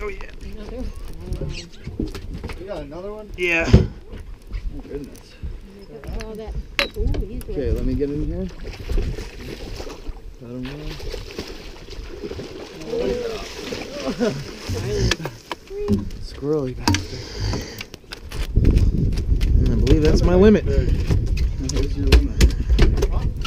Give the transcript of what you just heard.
Oh yeah. Another. You got another one? Yeah. Oh goodness. Oh, that. Ooh, Okay, let me get in here. Let him run. Squirrely bastard. And I believe that's my limit. That is your limit.